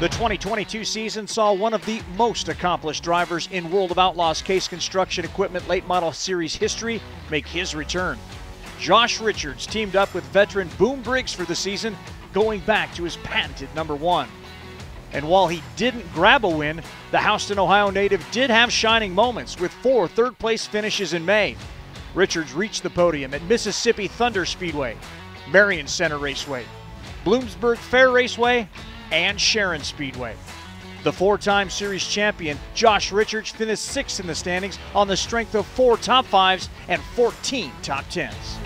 The 2022 season saw one of the most accomplished drivers in World of Outlaws Case Construction Equipment Late Model Series history make his return. Josh Richards teamed up with veteran Boom Briggs for the season, going back to his patented number one. And while he didn't grab a win, the Houston, Ohio native did have shining moments with four third place finishes in May. Richards reached the podium at Mississippi Thunder Speedway, Marion Center Raceway, Bloomsburg Fair Raceway, and Sharon Speedway. The four time series champion, Josh Richards, finished sixth in the standings on the strength of four top fives and 14 top tens.